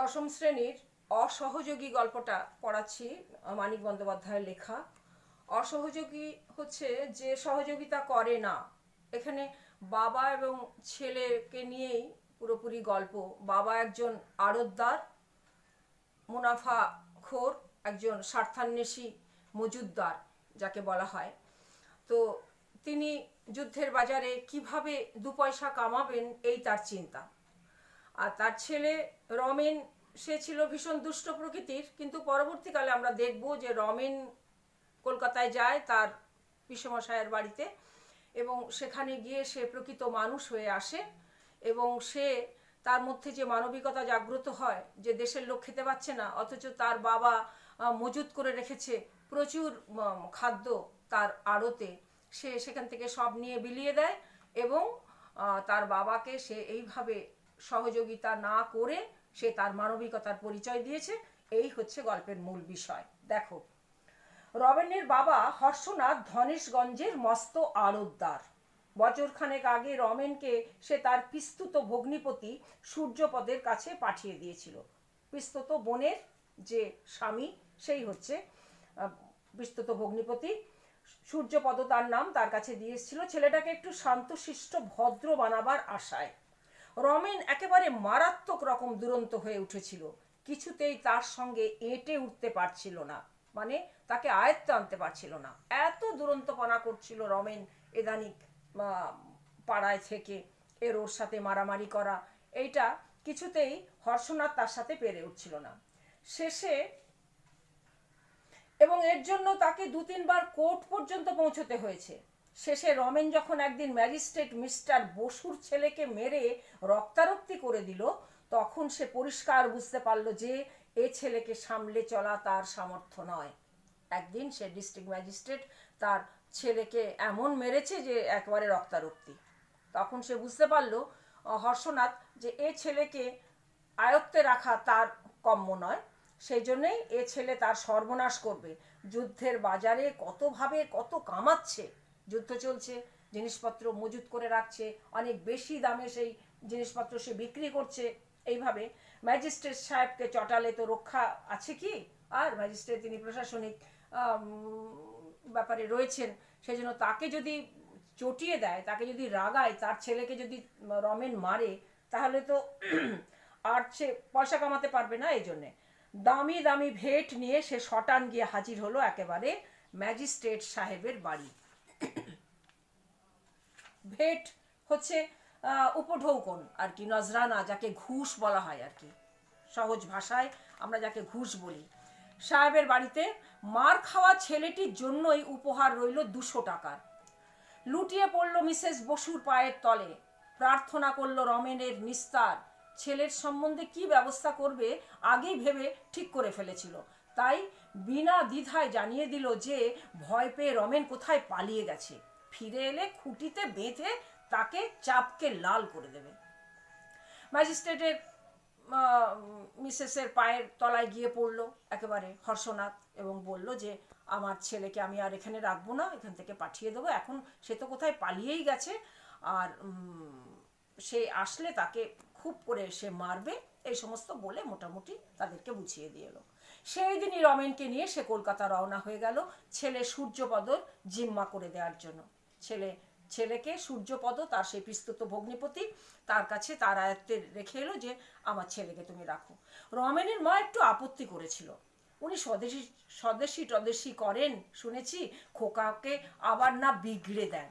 দশম শ্রেণির অসহযোগী গল্পটা পড়াচ্ছি, মানিক বন্দ্যোপাধ্যায়ের লেখা। অসহযোগী হচ্ছে যে সহযোগিতা করে না। এখানে বাবা এবং ছেলেকে নিয়েই পুরোপুরি গল্প। বাবা একজন আড়তদার, মুনাফা খোর, একজন স্বার্থান্বেষী মজুদদার, যাকে বলা হয়। তো তিনি যুদ্ধের বাজারে কীভাবে দু পয়সা কামাবেন, এই তার চিন্তা। আর তার ছেলে রমেন সে ছিল ভীষণ দুষ্ট প্রকৃতির, কিন্তু পরবর্তীকালে আমরা দেখব যে রমেন কলকাতায় যায় তার পিসমশায়ের বাড়িতে এবং সেখানে গিয়ে সে প্রকৃত মানুষ হয়ে আসে এবং সে তার মধ্যে যে মানবিকতা জাগ্রত হয়, যে দেশের লোক খেতে পাচ্ছে না, অথচ তার বাবা মজুত করে রেখেছে প্রচুর খাদ্য তার আড়তে। সে সেখান থেকে সব নিয়ে বিলিয়ে দেয় এবং তার বাবাকে সে এইভাবে সহযোগিতা না করে সে তার মানবিকতার পরিচয় দিয়েছে। এই হচ্ছে গল্পের মূল বিষয়। দেখো, রবেনের বাবা হর্ষনাথ ধনেশগঞ্জের মস্ত আড়তদার বছরখানেক আগে রমেনকে সে তার পিস্তুত ভগ্নিপতি সূর্যপদের কাছে পাঠিয়ে দিয়েছিল। পিস্তুত বোনের যে স্বামী, সেই হচ্ছে পিস্তুত ভগ্নিপতি। সূর্যপদ তার নাম তার কাছে দিয়ে এসেছিল। ছেলেটাকে একটু শান্তশিষ্ট, ভদ্র বানাবার আশায়। রমেন একেবারে মারাত্মক রকম দুরন্ত হয়ে উঠেছিল। কিছুতেই তার সঙ্গে এঁটে উঠতে পারছিল না। মানে তাকে আয়ত্ত আনতে পারছিল না। এত দুরন্তপনা করছিল রমেন এদানিক পাড়ায় থেকে এর ওর সাথে মারামারি করা। এইটা কিছুতেই হর্ষনাথ তার সাথে পেরে উঠছিল না। শেষে এবং এর জন্য তাকে দু তিনবার কোর্ট পর্যন্ত পৌঁছতে হয়েছে। শেষে রমেন যখন একদিন ম্যাজিস্ট্রেট মিস্টার বসুর ছেলেকে মেরে রক্তারক্তি করে দিল, তখন সে পরিষ্কার বুঝতে পারল যে এ ছেলেকে সামলে চলা তার সামর্থ্য নয়। একদিন সে ডিস্ট্রিক্ট ম্যাজিস্ট্রেট তার ছেলেকে এমন মেরেছে যে একবারে রক্তারক্তি। তখন সে বুঝতে পারল হর্ষনাথ, যে এ ছেলেকে আয়ত্তে রাখা তার কম্য নয়। সেই জন্যেই এ ছেলে তার সর্বনাশ করবে। যুদ্ধের বাজারে কতভাবে কত কামাচ্ছে। যুদ্ধ চলছে, জিনিসপত্র মজুত করে রাখছে, অনেক বেশি দামে সেই জিনিসপত্র সে বিক্রি করছে। এইভাবে ম্যাজিস্ট্রেট সাহেবকে চটালে তো রক্ষা আছে কি? আর ম্যাজিস্ট্রেট তিনি প্রশাসনিক ব্যাপারে রয়েছেন সেই জন্য তাকে যদি চটিয়ে দেয়, তাকে যদি রাগায়, তার ছেলেকে যদি রমেন মারে, তাহলে তো আর সে পয়সা কামাতে পারবে না এই জন্যে। দামি দামি ভেট নিয়ে সে শটান গিয়ে হাজির হলো একেবারে ম্যাজিস্ট্রেট সাহেবের বাড়ি। ভেট হচ্ছে উপঢৌকন আর কি, নজরানা, যাকে ঘুষ বলা হয় আর কি। সহজ ভাষায় আমরা যাকে ঘুষ বলি। সাহেবের বাড়িতে মার খাওয়া ছেলেটির জন্যই উপহার রইল দুশো টাকার লুটিয়ে পড়ল মিসেস বসুর পায়ের তলে। প্রার্থনা করল রমেনের নিস্তার। ছেলের সম্বন্ধে কি ব্যবস্থা করবে আগেই ভেবে ঠিক করে ফেলেছিল। তাই বিনা দ্বিধায় জানিয়ে দিল যে ভয় পেয়ে রমেন কোথায় পালিয়ে গেছে। ফিরে এলে খুঁটিতে বেঁধে তাকে চাপকে লাল করে দেবে। ম্যাজিস্ট্রেটের মিসেসের পায়ের তলায় গিয়ে পড়ল একেবারে হর্ষনাথ এবং বলল যে, আমার ছেলেকে আমি আর এখানে রাখব না, এখান থেকে পাঠিয়ে দেবো। এখন সে তো কোথায় পালিয়েই গেছে। আর সে আসলে তাকে খুব করে সে মারবে, এই সমস্ত বলে মোটামুটি তাদেরকে বুঝিয়ে দিয়ে এলো। সেই দিনই রমেনকে নিয়ে সে কলকাতা রওনা হয়ে গেল ছেলে সূর্যপদর জিম্মা করে দেওয়ার জন্য। ছেলে, ছেলেকে সূর্যপদ, তার সেই পিস্তুত ভগ্নিপতি, তার কাছে তার আয়ত্তে রেখে এলো যে, আমার ছেলেকে তুমি রাখো। রমেনের মা একটু আপত্তি করেছিল। উনি স্বদেশি স্বদেশি টদেশি করেন, শুনেছি, খোকাকে আবার না বিগড়ে দেন।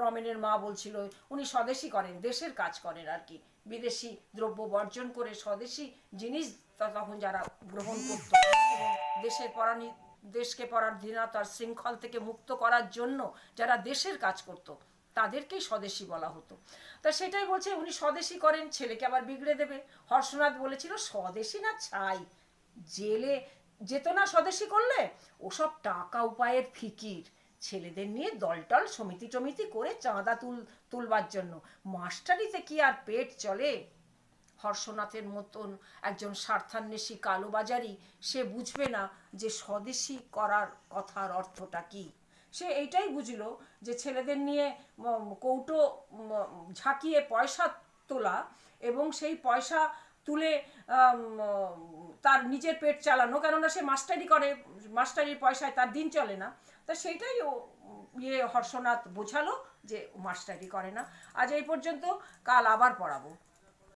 রমেনের মা বলছিল, উনি স্বদেশি করেন, দেশের কাজ করেন আর কি। বিদেশি দ্রব্য বর্জন করে স্বদেশি জিনিস তখন যারা গ্রহণ করত দেশের পরানি দেশকে পরাধীনতার শৃঙ্খল থেকে মুক্ত করার জন্য যারা দেশের কাজ করত, তাদেরকেই স্বদেশি বলা হতো। তা সেটাই বলছে, উনি স্বদেশি করেন, ছেলেকে আবার বিগড়ে দেবে। হর্ষনাথ বলেছিল, স্বদেশি না ছাই, জেলে যেত না স্বদেশি করলে, ওসব টাকা উপায়ের ফিকির। ছেলেদের নিয়ে দলটল সমিতি টমিতি করে চাঁদা তুল, তুলবার জন্য। মাস্টারিতে কি আর পেট চলে? হর্ষনাথের মতন একজন স্বার্থান্বেষী কালোবাজারি, সে বুঝবে না যে স্বদেশি করার কথার অর্থটা কি। সে এইটাই বুঝল যে ছেলেদের নিয়ে কৌটো ঝাঁকিয়ে পয়সা তোলা এবং সেই পয়সা তুলে তার নিজের পেট চালানো, কেননা সে মাস্টারি করে, মাস্টারির পয়সায় তার দিন চলে না। তা সেইটাই ও ইয়ে হর্ষনাথ বোঝালো যে মাস্টারি করে না। আজ এই পর্যন্ত কাল আবার পড়াবো।